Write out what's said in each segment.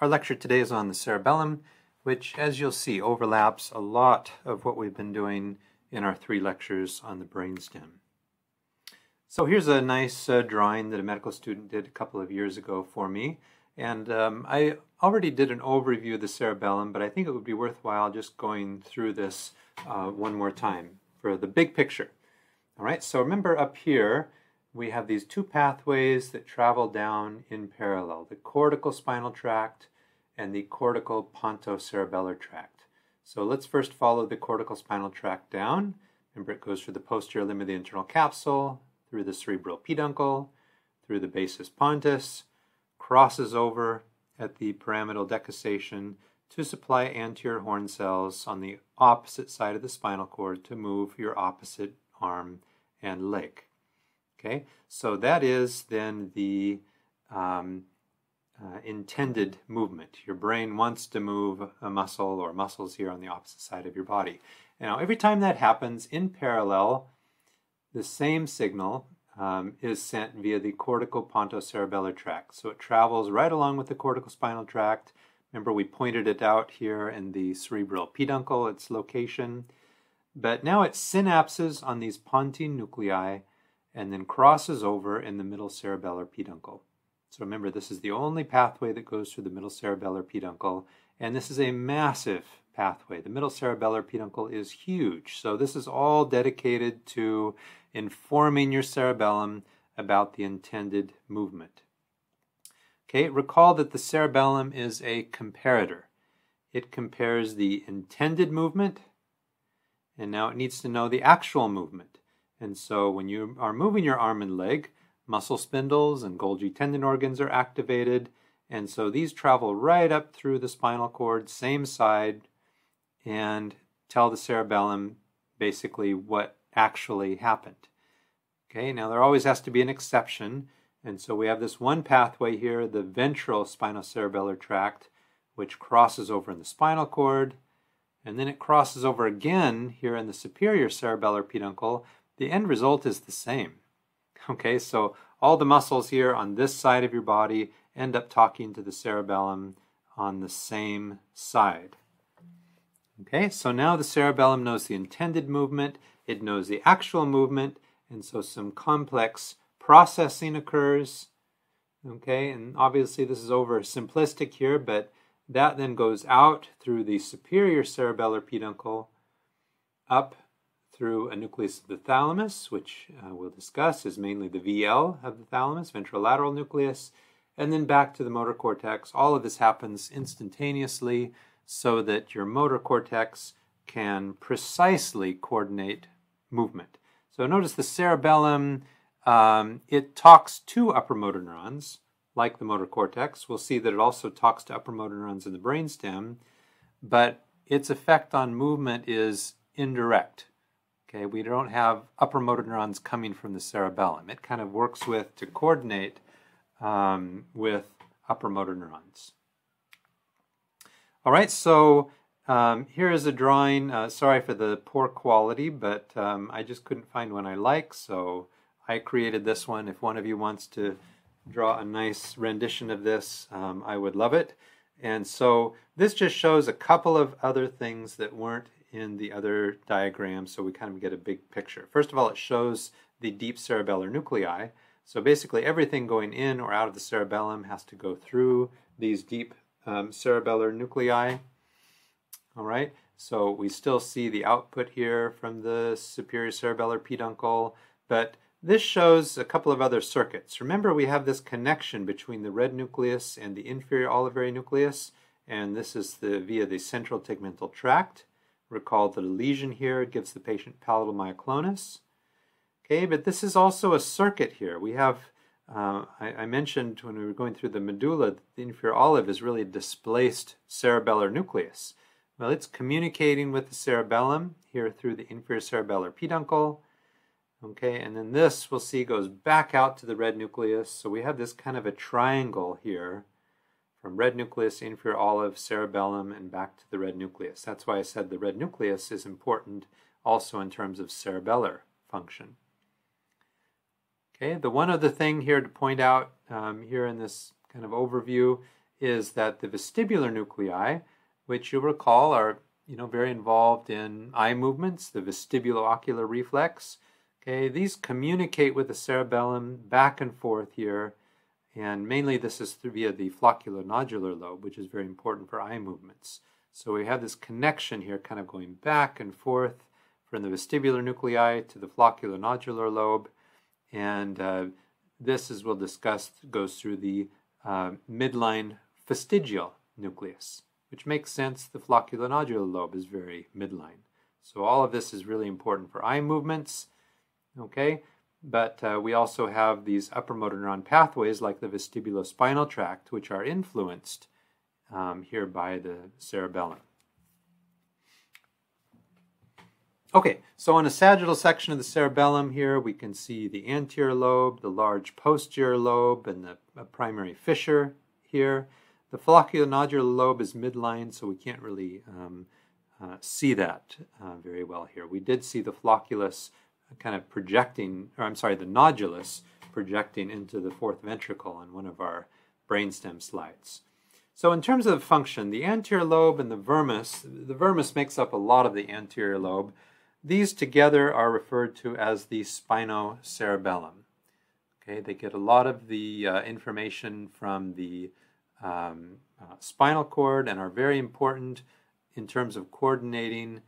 Our lecture today is on the cerebellum, which, as you'll see, overlaps a lot of what we've been doing in our three lectures on the brainstem. So here's a nice uh, drawing that a medical student did a couple of years ago for me. And um, I already did an overview of the cerebellum, but I think it would be worthwhile just going through this uh, one more time for the big picture. All right, so remember up here, we have these two pathways that travel down in parallel, the cortical spinal tract and the cortical pontocerebellar tract. So let's first follow the cortical spinal tract down. Remember it goes through the posterior limb of the internal capsule, through the cerebral peduncle, through the basis pontis, crosses over at the pyramidal decussation to supply anterior horn cells on the opposite side of the spinal cord to move your opposite arm and leg. Okay, so that is then the um, uh, intended movement. Your brain wants to move a muscle or muscles here on the opposite side of your body. Now, every time that happens in parallel, the same signal um, is sent via the cortical pontocerebellar tract. So it travels right along with the cortical spinal tract. Remember, we pointed it out here in the cerebral peduncle, its location. But now it synapses on these pontine nuclei and then crosses over in the middle cerebellar peduncle. So remember, this is the only pathway that goes through the middle cerebellar peduncle, and this is a massive pathway. The middle cerebellar peduncle is huge. So this is all dedicated to informing your cerebellum about the intended movement. Okay, recall that the cerebellum is a comparator. It compares the intended movement, and now it needs to know the actual movement. And so when you are moving your arm and leg, muscle spindles and Golgi tendon organs are activated. And so these travel right up through the spinal cord, same side, and tell the cerebellum basically what actually happened. Okay, now there always has to be an exception. And so we have this one pathway here, the ventral spinocerebellar tract, which crosses over in the spinal cord, and then it crosses over again here in the superior cerebellar peduncle. The end result is the same. Okay, so all the muscles here on this side of your body end up talking to the cerebellum on the same side. Okay, so now the cerebellum knows the intended movement, it knows the actual movement, and so some complex processing occurs. Okay, and obviously this is over simplistic here, but that then goes out through the superior cerebellar peduncle up through a nucleus of the thalamus, which uh, we'll discuss is mainly the VL of the thalamus, ventrolateral nucleus, and then back to the motor cortex. All of this happens instantaneously so that your motor cortex can precisely coordinate movement. So notice the cerebellum, um, it talks to upper motor neurons, like the motor cortex. We'll see that it also talks to upper motor neurons in the brainstem, but its effect on movement is indirect. Okay, we don't have upper motor neurons coming from the cerebellum. It kind of works with to coordinate um, with upper motor neurons. All right, so um, here is a drawing. Uh, sorry for the poor quality, but um, I just couldn't find one I like, so I created this one. If one of you wants to draw a nice rendition of this, um, I would love it. And so this just shows a couple of other things that weren't in the other diagram so we kind of get a big picture. First of all, it shows the deep cerebellar nuclei. So basically everything going in or out of the cerebellum has to go through these deep um, cerebellar nuclei. All right, so we still see the output here from the superior cerebellar peduncle, but this shows a couple of other circuits. Remember we have this connection between the red nucleus and the inferior olivary nucleus, and this is the via the central tegmental tract. Recall that a lesion here gives the patient palatal myoclonus. Okay, but this is also a circuit here. We have, uh, I, I, mentioned when we were going through the medulla, the inferior olive is really a displaced cerebellar nucleus. Well, it's communicating with the cerebellum here through the inferior cerebellar peduncle. Okay, and then this we'll see goes back out to the red nucleus. So we have this kind of a triangle here from red nucleus, inferior olive, cerebellum, and back to the red nucleus. That's why I said the red nucleus is important also in terms of cerebellar function. Okay, the one other thing here to point out um, here in this kind of overview is that the vestibular nuclei, which you'll recall are you know very involved in eye movements, the vestibulo-ocular reflex. Okay, these communicate with the cerebellum back and forth here, and mainly this is through via the flocculonodular lobe, which is very important for eye movements. So we have this connection here, kind of going back and forth from the vestibular nuclei to the flocculonodular lobe, and uh, this, as we'll discuss, goes through the uh, midline fastigial nucleus, which makes sense. The flocculonodular lobe is very midline. So all of this is really important for eye movements, okay? But uh, we also have these upper motor neuron pathways like the vestibulospinal tract, which are influenced um, here by the cerebellum. Okay, so on a sagittal section of the cerebellum here, we can see the anterior lobe, the large posterior lobe, and the primary fissure here. The flocculonodular lobe is midline, so we can't really um, uh, see that uh, very well here. We did see the flocculus kind of projecting, or I'm sorry, the nodulus projecting into the fourth ventricle in one of our brainstem slides. So in terms of function, the anterior lobe and the vermis, the vermis makes up a lot of the anterior lobe. These together are referred to as the spinocerebellum. Okay, they get a lot of the uh, information from the um, uh, spinal cord and are very important in terms of coordinating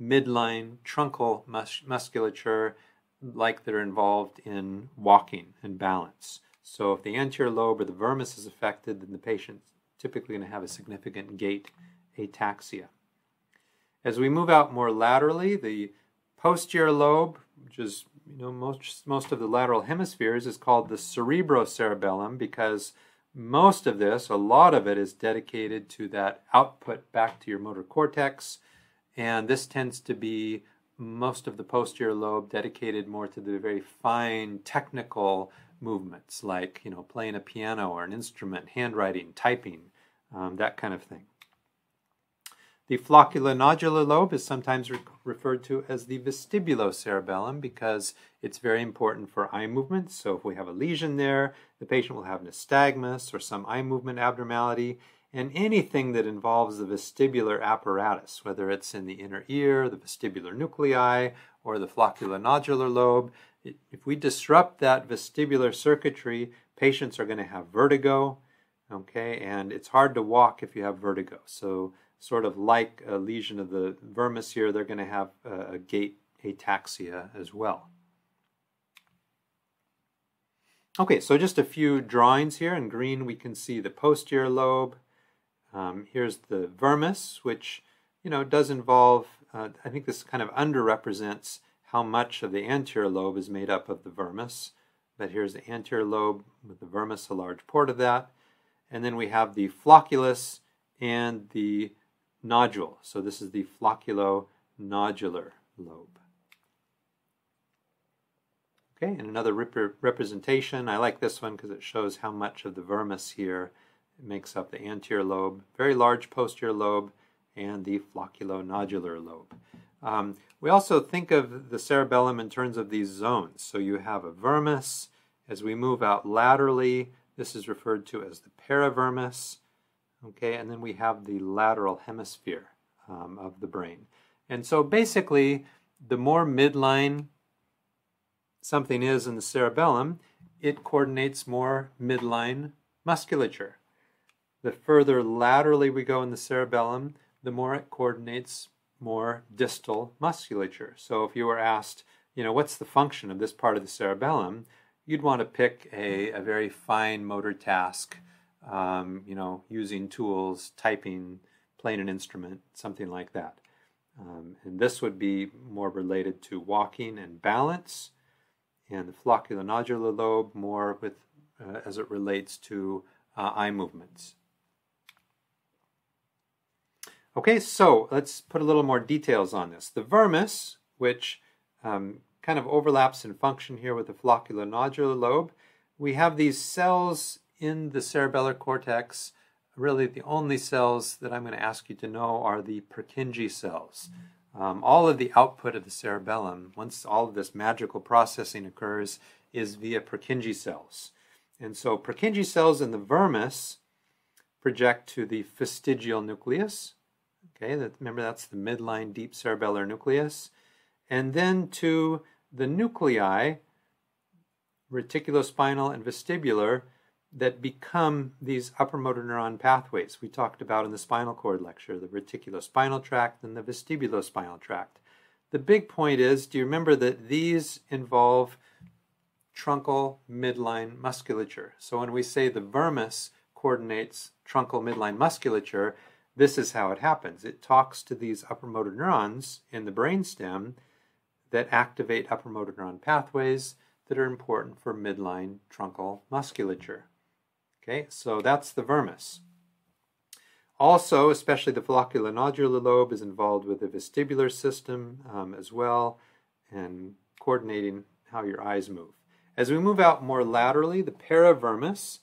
midline truncal mus- musculature like that are involved in walking and balance. So if the anterior lobe or the vermis is affected, then the patient's typically going to have a significant gait ataxia. As we move out more laterally, the posterior lobe, which is you know most most of the lateral hemispheres, is called the cerebrocerebellum because most of this, a lot of it, is dedicated to that output back to your motor cortex, and this tends to be most of the posterior lobe dedicated more to the very fine technical movements like you know playing a piano or an instrument, handwriting, typing, um, that kind of thing. The flocculonodular lobe is sometimes re- referred to as the vestibulocerebellum because it's very important for eye movement. So if we have a lesion there, the patient will have nystagmus or some eye movement abnormality, and anything that involves the vestibular apparatus, whether it's in the inner ear, the vestibular nuclei, or the flocculonodular lobe, if we disrupt that vestibular circuitry, patients are going to have vertigo, okay, and it's hard to walk if you have vertigo. So sort of like a lesion of the vermis here, they're going to have a, gait ataxia as well. Okay, so just a few drawings here. In green, we can see the posterior lobe. Um, here's the vermis, which you know does involve. Uh, I think this kind of underrepresents how much of the anterior lobe is made up of the vermis. But here's the anterior lobe with the vermis, a large port of that, and then we have the flocculus and the nodule. So this is the flocculonodular lobe. Okay, and another rep representation. I like this one because it shows how much of the vermis here makes up the anterior lobe, very large posterior lobe, and the flocculonodular lobe. Um, we also think of the cerebellum in terms of these zones. So you have a vermis. As we move out laterally, this is referred to as the paravermis. Okay, and then we have the lateral hemisphere um, of the brain. And so basically, the more midline something is in the cerebellum, it coordinates more midline musculature. The further laterally we go in the cerebellum, the more it coordinates more distal musculature. So if you were asked, you know, what's the function of this part of the cerebellum, you'd want to pick a, a very fine motor task um, you know, using tools, typing, playing an instrument, something like that. Um, and this would be more related to walking and balance, and the flocculonodular lobe more with uh, as it relates to uh, eye movements. Okay, so let's put a little more details on this. The vermis, which um, kind of overlaps in function here with the flocculonodular lobe, we have these cells in the cerebellar cortex, really the only cells that I'm going to ask you to know are the Purkinje cells. Um, all of the output of the cerebellum, once all of this magical processing occurs, is via Purkinje cells. And so Purkinje cells in the vermis project to the fastigial nucleus. Okay, that, remember that's the midline deep cerebellar nucleus. And then to the nuclei, reticulospinal and vestibular, that become these upper motor neuron pathways we talked about in the spinal cord lecture, the reticulospinal tract and the vestibulospinal tract. The big point is, do you remember that these involve truncal midline musculature? So when we say the vermis coordinates truncal midline musculature, this is how it happens. It talks to these upper motor neurons in the brainstem that activate upper motor neuron pathways that are important for midline truncal musculature. Okay, so that's the vermis. Also, especially the flocculonodular lobe is involved with the vestibular system um, as well and coordinating how your eyes move. As we move out more laterally, the paravermis,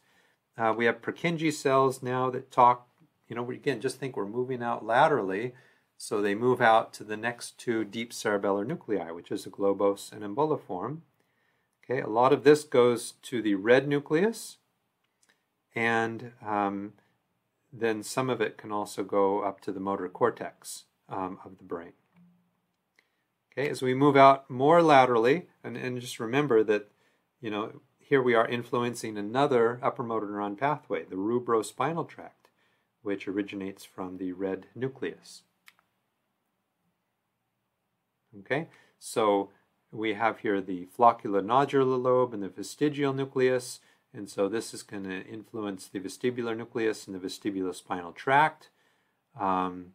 uh, we have Purkinje cells now that talk, you know, again, just think we're moving out laterally. So they move out to the next two deep cerebellar nuclei, which is the globose and emboliform. Okay, a lot of this goes to the red nucleus, and um, then some of it can also go up to the motor cortex um, of the brain. Okay, as we move out more laterally, and, and just remember that, you know, here we are influencing another upper motor neuron pathway, the rubrospinal tract, which originates from the red nucleus. Okay, so we have here the floccular nodular lobe and the fastigial nucleus, and so this is going to influence the vestibular nucleus and the vestibulospinal tract. Um,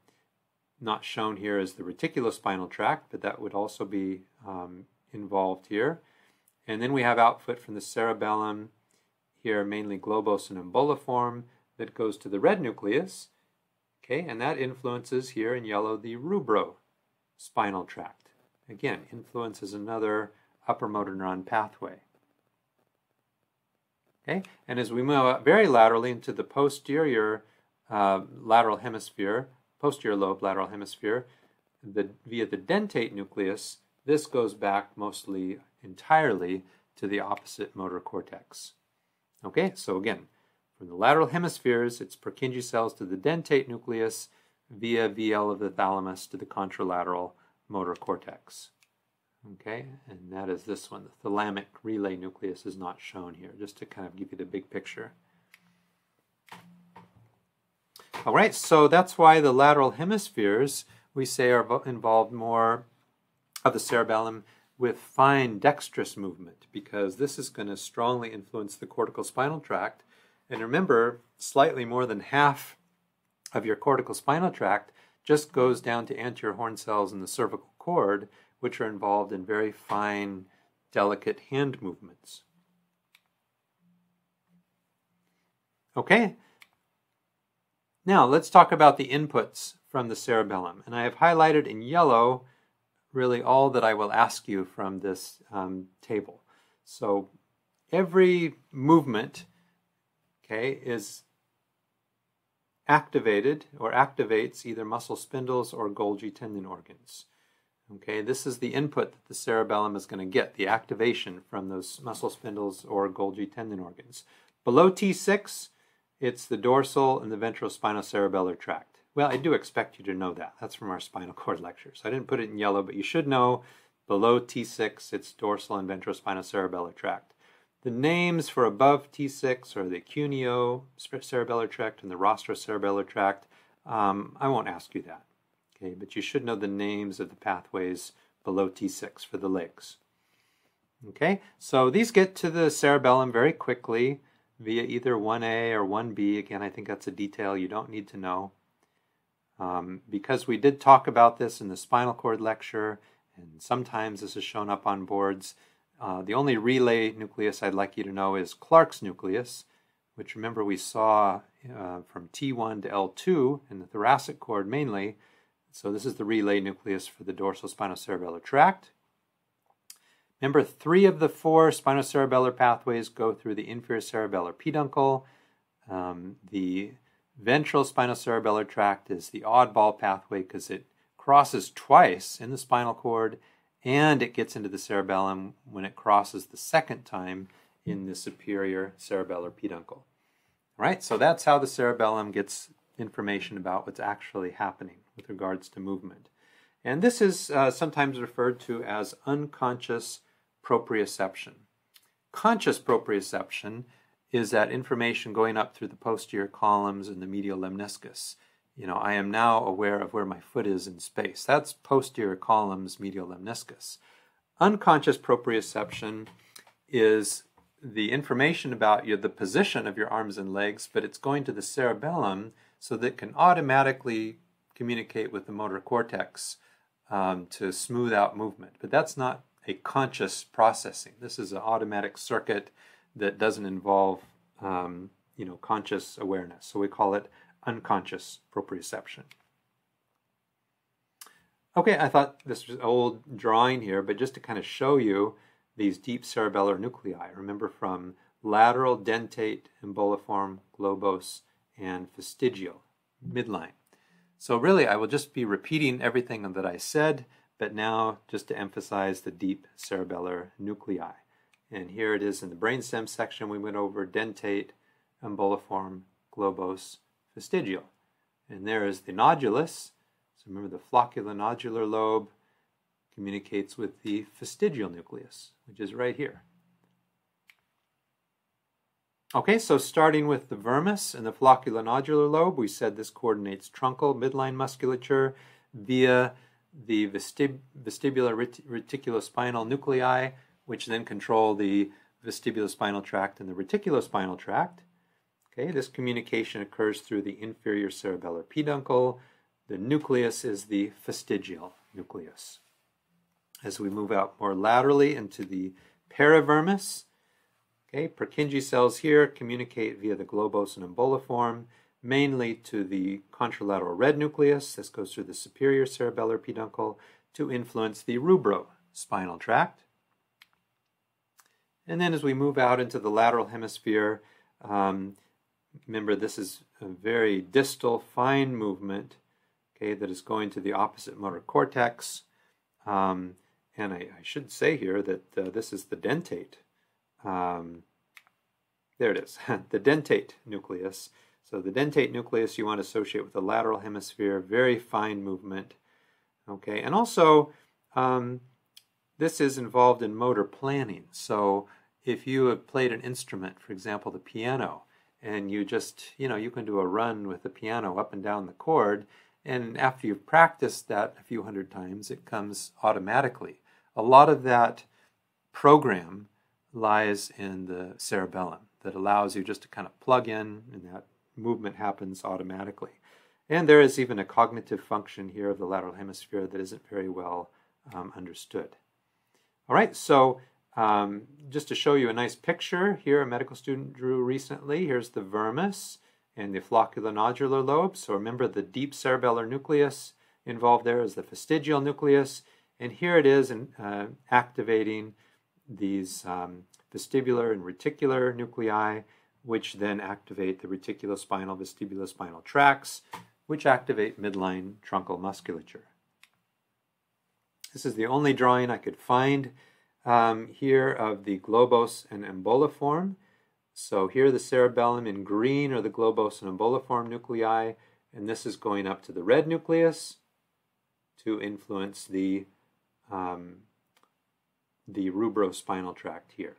not shown here is the reticulospinal tract, but that would also be um, involved here. And then we have output from the cerebellum, here mainly globose and emboliform, that goes to the red nucleus. Okay, and that influences here in yellow the rubrospinal tract. Again, influences another upper motor neuron pathway. Okay, and as we move very laterally into the posterior uh, lateral hemisphere, posterior lobe lateral hemisphere, the, via the dentate nucleus, this goes back mostly entirely to the opposite motor cortex. Okay, so again, from the lateral hemispheres, it's Purkinje cells to the dentate nucleus via VL of the thalamus to the contralateral motor cortex. Okay, and that is this one. The thalamic relay nucleus is not shown here, just to kind of give you the big picture. All right, so that's why the lateral hemispheres we say are involved more of the cerebellum with fine dexterous movement because this is going to strongly influence the cortical spinal tract. And remember, slightly more than half of your cortical spinal tract just goes down to anterior horn cells in the cervical cord, which are involved in very fine, delicate hand movements. Okay, now let's talk about the inputs from the cerebellum. And I have highlighted in yellow really all that I will ask you from this um, table. So every movement, okay, is activated or activates either muscle spindles or Golgi tendon organs. Okay, this is the input that the cerebellum is going to get, the activation from those muscle spindles or Golgi tendon organs. Below T6, it's the dorsal and the ventral spinocerebellar tract. Well, I do expect you to know that. That's from our spinal cord lectures. I didn't put it in yellow, but you should know below T6, it's dorsal and ventral spinocerebellar tract. The names for above T6 are the cuneo cerebellar tract and the rostrocerebellar tract. Um, I won't ask you that. Okay, but you should know the names of the pathways below T6 for the legs. Okay, so these get to the cerebellum very quickly via either 1A or 1B. Again, I think that's a detail you don't need to know. Um, because we did talk about this in the spinal cord lecture, and sometimes this is shown up on boards, uh, the only relay nucleus I'd like you to know is Clark's nucleus, which remember we saw uh, from T1 to L2 in the thoracic cord mainly, so this is the relay nucleus for the dorsal spinocerebellar tract. Remember, three of the four spinocerebellar pathways go through the inferior cerebellar peduncle. Um, the ventral spinocerebellar tract is the oddball pathway because it crosses twice in the spinal cord and it gets into the cerebellum when it crosses the second time in the superior cerebellar peduncle. All right, so that's how the cerebellum gets information about what's actually happening with regards to movement. And this is uh, sometimes referred to as unconscious proprioception. Conscious proprioception is that information going up through the posterior columns and the medial lemniscus. You know, I am now aware of where my foot is in space. That's posterior columns, medial lemniscus. Unconscious proprioception is the information about you, the position of your arms and legs, but it's going to the cerebellum so that it can automatically communicate with the motor cortex um, to smooth out movement. But that's not a conscious processing. This is an automatic circuit that doesn't involve um, you know conscious awareness. So we call it unconscious proprioception. Okay, I thought this was an old drawing here, but just to kind of show you these deep cerebellar nuclei. Remember from lateral, dentate, emboliform, globose, and fastigial, midline. So really, I will just be repeating everything that I said, but now just to emphasize the deep cerebellar nuclei. And here it is in the brainstem section. We went over dentate, emboliform, globose, fastigial. And there is the nodulus. So remember the flocculonodular lobe communicates with the fastigial nucleus, which is right here. Okay, so starting with the vermis and the flocculonodular lobe, we said this coordinates truncal midline musculature via the vestib vestibular ret reticulospinal nuclei, which then control the vestibulospinal tract and the reticulospinal tract. Okay, this communication occurs through the inferior cerebellar peduncle. The nucleus is the fastigial nucleus. As we move out more laterally into the paravermis, Okay, Purkinje cells here communicate via the globose and emboliform, mainly to the contralateral red nucleus. This goes through the superior cerebellar peduncle to influence the rubrospinal tract. And then as we move out into the lateral hemisphere, um, remember this is a very distal, fine movement, okay, that is going to the opposite motor cortex. Um, and I, I, should say here that uh, this is the dentate um, there it is, the dentate nucleus. So the dentate nucleus you want to associate with the lateral hemisphere, very fine movement. Okay, and also um, this is involved in motor planning. So if you have played an instrument, for example, the piano, and you just, you know, you can do a run with the piano up and down the chord, and after you've practiced that a few hundred times, it comes automatically. A lot of that program lies in the cerebellum that allows you just to kind of plug in and that movement happens automatically. And there is even a cognitive function here of the lateral hemisphere that isn't very well um, understood. All right, so um, just to show you a nice picture here, a medical student drew recently. Here's the vermis and the flocculonodular lobe. So remember the deep cerebellar nucleus involved there is the fastigial nucleus. And here it is in, uh, activating these um, vestibular and reticular nuclei, which then activate the reticulospinal vestibulospinal tracts, which activate midline truncal musculature. This is the only drawing I could find um, here of the globose and emboliform. So here the cerebellum in green are the globose and emboliform nuclei, and this is going up to the red nucleus to influence the um, the rubrospinal tract here.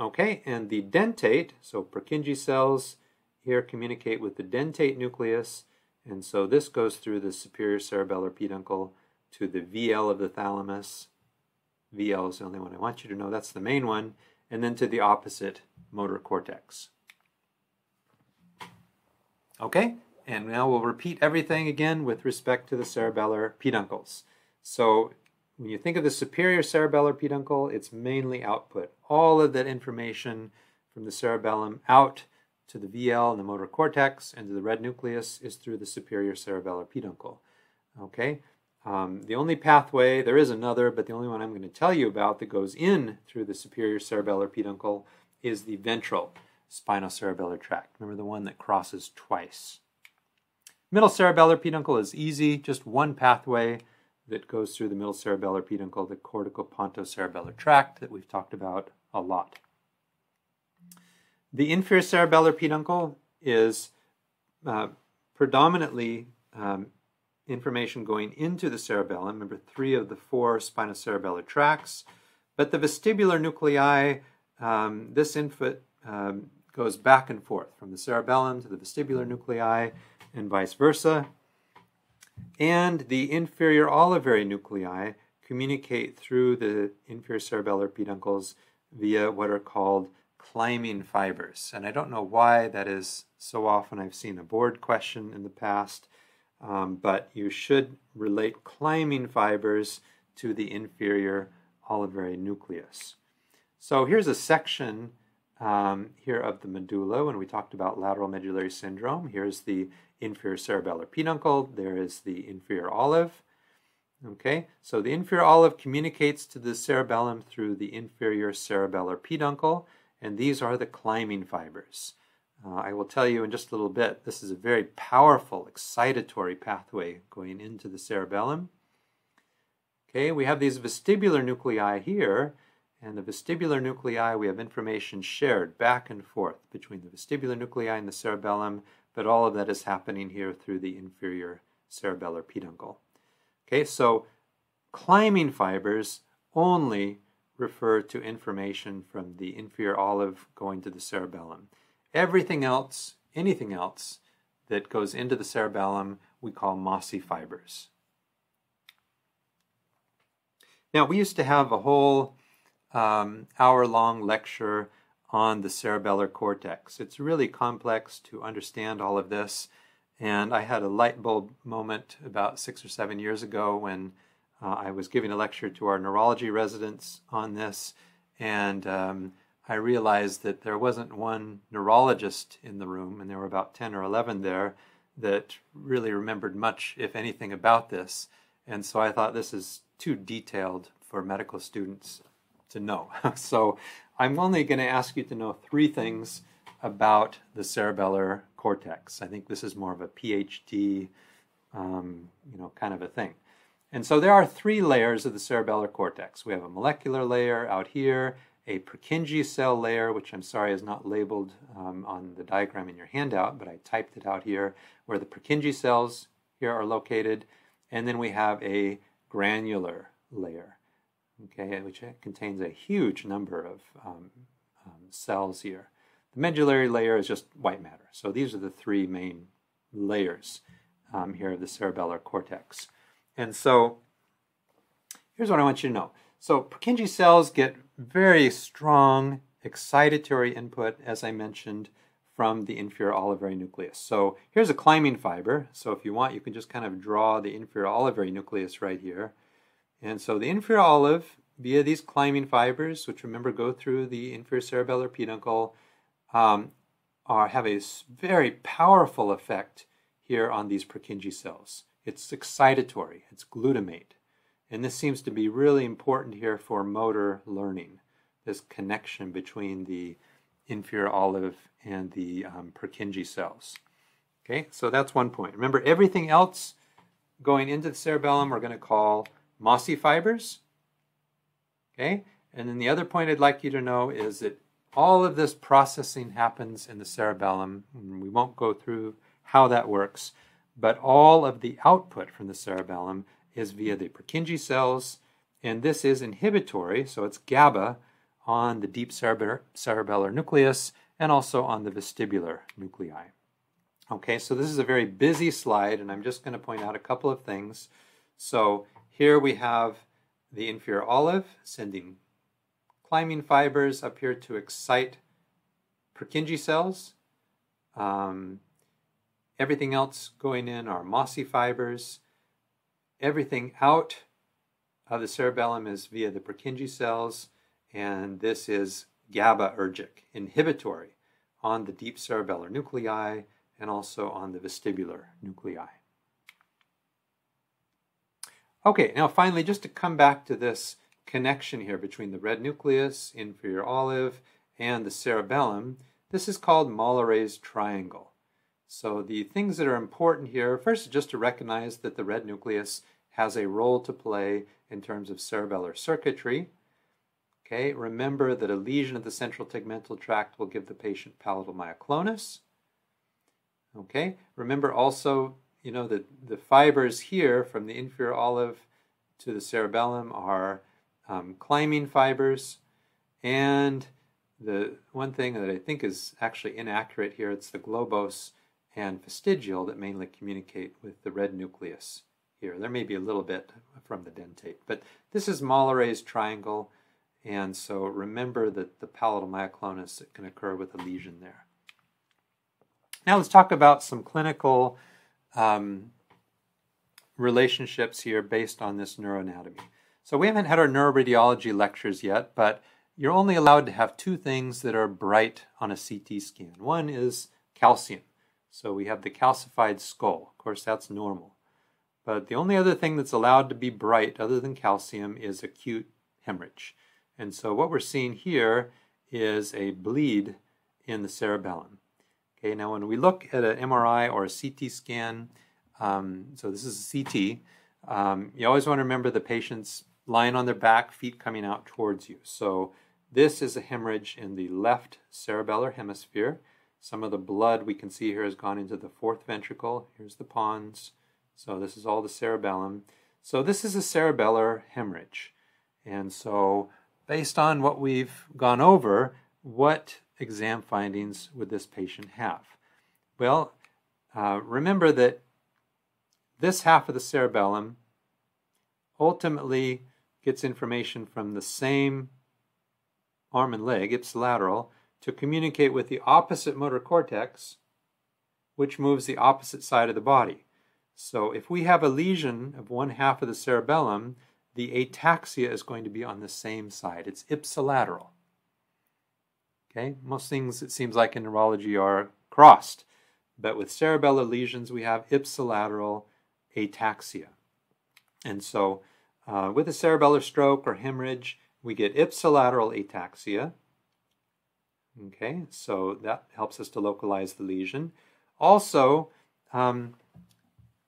Okay, and the dentate, so Purkinje cells here communicate with the dentate nucleus, and so this goes through the superior cerebellar peduncle to the VL of the thalamus. VL is the only one I want you to know, that's the main one, and then to the opposite motor cortex. Okay, and now we'll repeat everything again with respect to the cerebellar peduncles. So when you think of the superior cerebellar peduncle, it's mainly output. All of that information from the cerebellum out to the VL and the motor cortex and to the red nucleus is through the superior cerebellar peduncle. Okay, um, the only pathway, there is another, but the only one I'm going to tell you about that goes in through the superior cerebellar peduncle is the ventral spinocerebellar tract. Remember the one that crosses twice. Middle cerebellar peduncle is easy, just one pathway that goes through the middle cerebellar peduncle, the corticopontocerebellar tract that we've talked about a lot. The inferior cerebellar peduncle is uh, predominantly um, information going into the cerebellum. Remember, three of the four spinocerebellar tracts. But the vestibular nuclei, um, this input um, goes back and forth from the cerebellum to the vestibular nuclei and vice versa. And the inferior olivary nuclei communicate through the inferior cerebellar peduncles via what are called climbing fibers. And I don't know why that is so often. I've seen a board question in the past, um, but you should relate climbing fibers to the inferior olivary nucleus. So here's a section um, here of the medulla when we talked about lateral medullary syndrome. Here's the inferior cerebellar peduncle. There is the inferior olive. Okay, so the inferior olive communicates to the cerebellum through the inferior cerebellar peduncle, and these are the climbing fibers. Uh, I will tell you in just a little bit, this is a very powerful excitatory pathway going into the cerebellum. Okay, we have these vestibular nuclei here, and the vestibular nuclei, we have information shared back and forth between the vestibular nuclei and the cerebellum, but all of that is happening here through the inferior cerebellar peduncle. Okay, so climbing fibers only refer to information from the inferior olive going to the cerebellum. Everything else, anything else that goes into the cerebellum, we call mossy fibers. Now, we used to have a whole um, hour long lecture on the cerebellar cortex. It's really complex to understand all of this. And I had a light bulb moment about six or seven years ago when uh, I was giving a lecture to our neurology residents on this. And um, I realized that there wasn't one neurologist in the room, and there were about 10 or 11 there that really remembered much, if anything, about this. And so I thought this is too detailed for medical students to know. so I'm only going to ask you to know three things about the cerebellar cortex. I think this is more of a PhD, um, you know, kind of a thing. And so there are three layers of the cerebellar cortex. We have a molecular layer out here, a Purkinje cell layer, which I'm sorry is not labeled um, on the diagram in your handout, but I typed it out here, where the Purkinje cells here are located. And then we have a granular layer, okay, which contains a huge number of um, um, cells here. The medullary layer is just white matter. So these are the three main layers um, here of the cerebellar cortex. And so here's what I want you to know. So Purkinje cells get very strong excitatory input, as I mentioned, from the inferior olivary nucleus. So here's a climbing fiber. So if you want, you can just kind of draw the inferior olivary nucleus right here. And so the inferior olive, via these climbing fibers, which remember go through the inferior cerebellar peduncle, um, are, have a very powerful effect here on these Purkinje cells. It's excitatory, it's glutamate. And this seems to be really important here for motor learning, this connection between the inferior olive and the um, Purkinje cells. Okay, so that's one point. Remember, everything else going into the cerebellum we're going to call mossy fibers. Okay, and then the other point I'd like you to know is that all of this processing happens in the cerebellum. We won't go through how that works, but all of the output from the cerebellum is via the Purkinje cells, and this is inhibitory, so it's GABA on the deep cerebellar nucleus and also on the vestibular nuclei. Okay, so this is a very busy slide, and I'm just going to point out a couple of things. So here we have the inferior olive sending climbing fibers up here to excite Purkinje cells. Um, everything else going in are mossy fibers. Everything out of the cerebellum is via the Purkinje cells, and this is GABAergic, inhibitory on the deep cerebellar nuclei and also on the vestibular nuclei. Okay, now finally, just to come back to this connection here between the red nucleus, inferior olive, and the cerebellum, this is called Mollaret's triangle. So the things that are important here, first just to recognize that the red nucleus has a role to play in terms of cerebellar circuitry. Okay, remember that a lesion of the central tegmental tract will give the patient palatal myoclonus. Okay, remember also, you know, that the fibers here from the inferior olive to the cerebellum are um, climbing fibers. And the one thing that I think is actually inaccurate here, it's the globose and fastigial that mainly communicate with the red nucleus here. There may be a little bit from the dentate, but this is Mollaret's triangle, and so remember that the palatal myoclonus can occur with a lesion there. Now let's talk about some clinical um, relationships here based on this neuroanatomy. So we haven't had our neuroradiology lectures yet, but you're only allowed to have two things that are bright on a CT scan. One is calcium. So we have the calcified skull. Of course, that's normal. But the only other thing that's allowed to be bright other than calcium is acute hemorrhage. And so what we're seeing here is a bleed in the cerebellum. Okay, now when we look at an MRI or a CT scan, um, so this is a CT, um, you always want to remember the patient's lying on their back, feet coming out towards you. So this is a hemorrhage in the left cerebellar hemisphere. Some of the blood we can see here has gone into the fourth ventricle. Here's the pons. So this is all the cerebellum. So this is a cerebellar hemorrhage. And so based on what we've gone over, what exam findings would this patient have? Well, uh, remember that this half of the cerebellum ultimately gets information from the same arm and leg, ipsilateral, to communicate with the opposite motor cortex, which moves the opposite side of the body. So if we have a lesion of one half of the cerebellum, the ataxia is going to be on the same side. It's ipsilateral. Okay, most things it seems like in neurology are crossed, but with cerebellar lesions we have ipsilateral ataxia. And so uh, with a cerebellar stroke or hemorrhage, we get ipsilateral ataxia. Okay, so that helps us to localize the lesion. Also, um,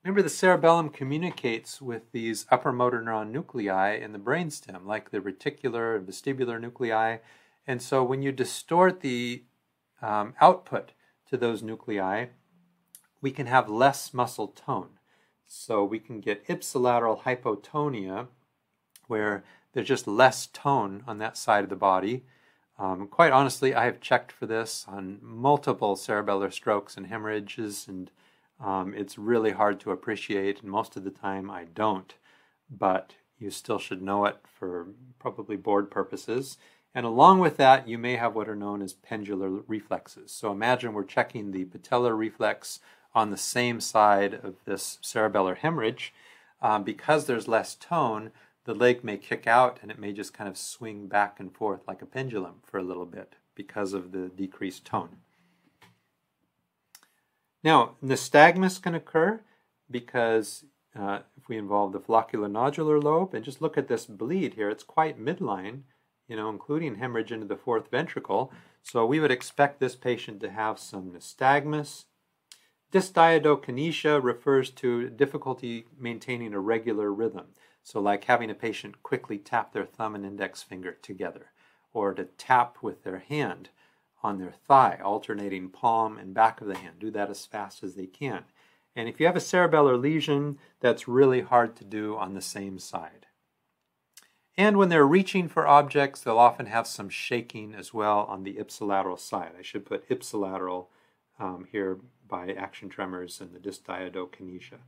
remember the cerebellum communicates with these upper motor neuron nuclei in the brainstem, like the reticular and vestibular nuclei. And so when you distort the um, output to those nuclei, we can have less muscle tone. So we can get ipsilateral hypotonia, where there's just less tone on that side of the body. Um, quite honestly, I have checked for this on multiple cerebellar strokes and hemorrhages, and um, it's really hard to appreciate, and most of the time I don't. But you still should know it for probably board purposes. And along with that, you may have what are known as pendular reflexes. So imagine we're checking the patellar reflex on the same side of this cerebellar hemorrhage. Um, because there's less tone, the leg may kick out and it may just kind of swing back and forth like a pendulum for a little bit because of the decreased tone. Now, nystagmus can occur because uh, if we involve the flocculonodular lobe, and just look at this bleed here, it's quite midline, you know, including hemorrhage into the fourth ventricle. So we would expect this patient to have some nystagmus. Dysdiadochokinesia refers to difficulty maintaining a regular rhythm. So, like having a patient quickly tap their thumb and index finger together, or to tap with their hand on their thigh, alternating palm and back of the hand. Do that as fast as they can. And if you have a cerebellar lesion, that's really hard to do on the same side. And when they're reaching for objects, they'll often have some shaking as well on the ipsilateral side. I should put ipsilateral um, here by action tremors and the dysdiadochokinesia.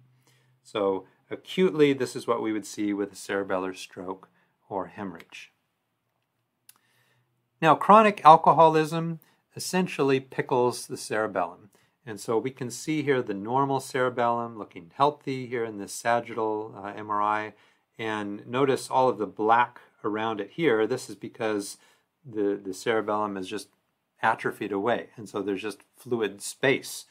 So acutely, this is what we would see with a cerebellar stroke or hemorrhage. Now, chronic alcoholism essentially pickles the cerebellum. And so we can see here the normal cerebellum looking healthy here in this sagittal uh, MRI. And notice all of the black around it here. This is because the, the cerebellum is just atrophied away. And so there's just fluid space.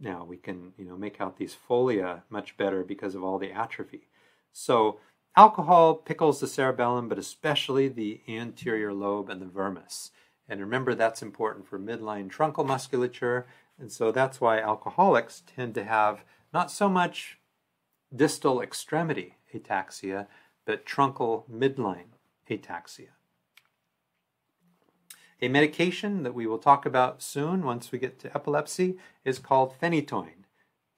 Now we can you know, make out these folia much better because of all the atrophy. So alcohol pickles the cerebellum, but especially the anterior lobe and the vermis. And remember, that's important for midline truncal musculature. And so that's why alcoholics tend to have not so much distal extremity ataxia, but truncal midline ataxia. A medication that we will talk about soon once we get to epilepsy is called phenytoin.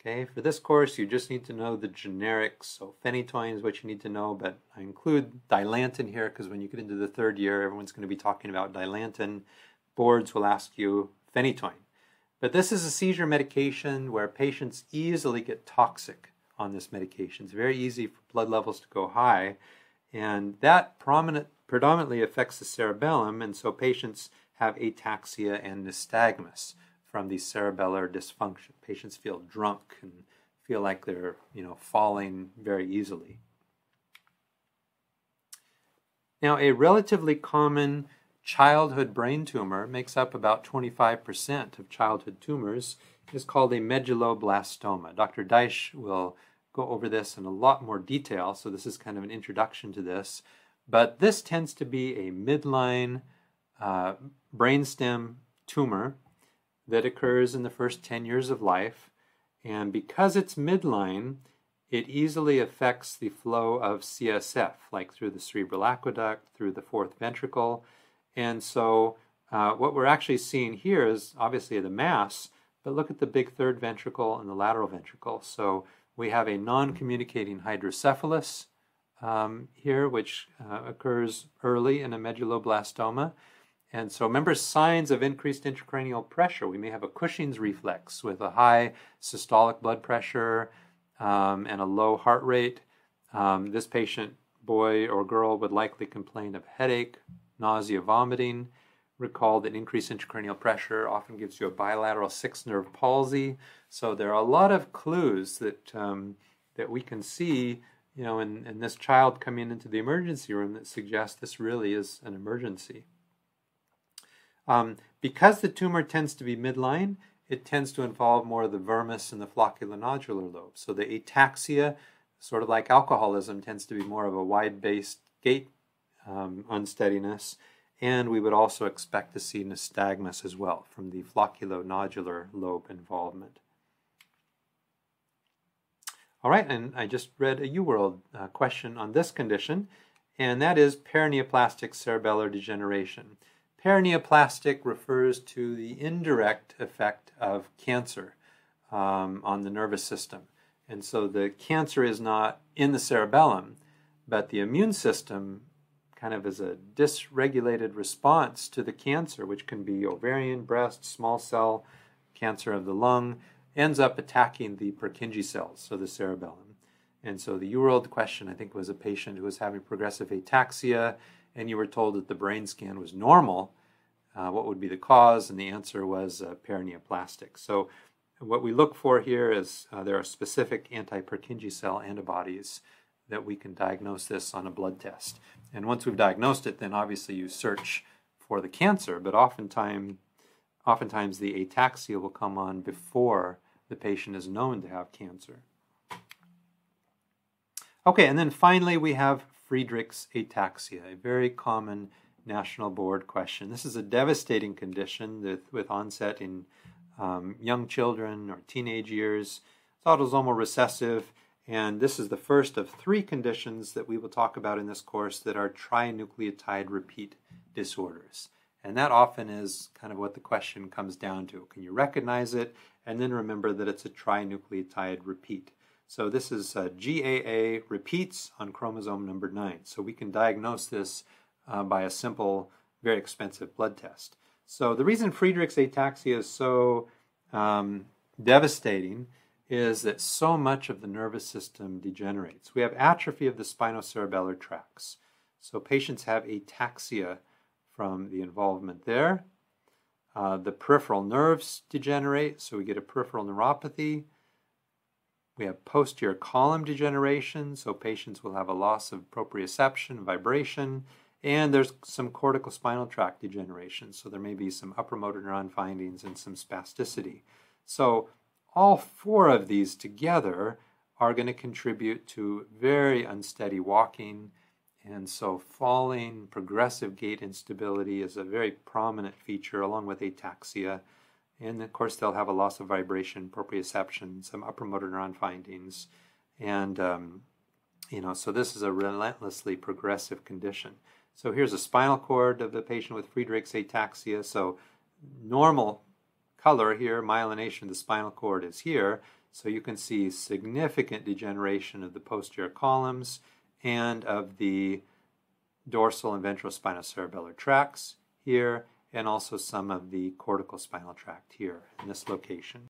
Okay, for this course, you just need to know the generics. So phenytoin is what you need to know, but I include Dilantin here because when you get into the third year, everyone's going to be talking about Dilantin. Boards will ask you phenytoin. But this is a seizure medication where patients easily get toxic on this medication. It's very easy for blood levels to go high, and that prominent, predominantly affects the cerebellum, and so patients have ataxia and nystagmus from these cerebellar dysfunction. Patients feel drunk and feel like they're, you know, falling very easily. Now, a relatively common childhood brain tumor makes up about 25% of childhood tumors is called a medulloblastoma. Dr. Deich will go over this in a lot more detail, so this is kind of an introduction to this. But this tends to be a midline uh, brainstem tumor that occurs in the first 10 years of life. And because it's midline, it easily affects the flow of CSF, like through the cerebral aqueduct, through the fourth ventricle. And so, uh, what we're actually seeing here is obviously the mass, but look at the big third ventricle and the lateral ventricle. So, we have a non communicating hydrocephalus um, here, which uh, occurs early in a medulloblastoma. And so remember signs of increased intracranial pressure. We may have a Cushing's reflex with a high systolic blood pressure um, and a low heart rate. Um, this patient, boy or girl, would likely complain of headache, nausea, vomiting. Recall that increased intracranial pressure often gives you a bilateral sixth nerve palsy. So there are a lot of clues that um, that we can see, you know, in, in this child coming into the emergency room that suggest this really is an emergency. Um, because the tumor tends to be midline, it tends to involve more of the vermis and the flocculonodular lobe. So the ataxia, sort of like alcoholism, tends to be more of a wide-based gait um, unsteadiness. And we would also expect to see nystagmus as well from the flocculonodular lobe involvement. All right, and I just read a UWorld uh, question on this condition, and that is paraneoplastic cerebellar degeneration. Paraneoplastic refers to the indirect effect of cancer um, on the nervous system. And so the cancer is not in the cerebellum, but the immune system kind of is a dysregulated response to the cancer, which can be ovarian, breast, small cell cancer of the lung, ends up attacking the Purkinje cells, so the cerebellum. And so the UWorld question, I think, was a patient who was having progressive ataxia and you were told that the brain scan was normal, uh, what would be the cause? And the answer was uh, paraneoplastic. So, what we look for here is uh, there are specific anti Purkinje cell antibodies that we can diagnose this on a blood test. And once we've diagnosed it, then obviously you search for the cancer, but oftentimes, oftentimes the ataxia will come on before the patient is known to have cancer. Okay, and then finally we have Friedreich's ataxia, a very common national board question. This is a devastating condition with, with onset in um, young children or teenage years. It's autosomal recessive, and this is the first of three conditions that we will talk about in this course that are trinucleotide repeat disorders. And that often is kind of what the question comes down to. Can you recognize it? And then remember that it's a trinucleotide repeat. So this is uh, GAA repeats on chromosome number 9. So we can diagnose this uh, by a simple, very expensive blood test. So the reason Friedreich's ataxia is so um, devastating is that so much of the nervous system degenerates. We have atrophy of the spinocerebellar tracts. So patients have ataxia from the involvement there. Uh, the peripheral nerves degenerate, so we get a peripheral neuropathy. We have posterior column degeneration, so patients will have a loss of proprioception, vibration, and there's some cortical spinal tract degeneration, so there may be some upper motor neuron findings and some spasticity. So all four of these together are going to contribute to very unsteady walking, and so falling, progressive gait instability is a very prominent feature along with ataxia. And of course, they'll have a loss of vibration, proprioception, some upper motor neuron findings. And, um, you know, so this is a relentlessly progressive condition. So here's a spinal cord of the patient with Friedreich's ataxia. So normal color here, myelination of the spinal cord is here. So you can see significant degeneration of the posterior columns and of the dorsal and ventral spinocerebellar tracts here, and also some of the cortical spinal tract here in this location.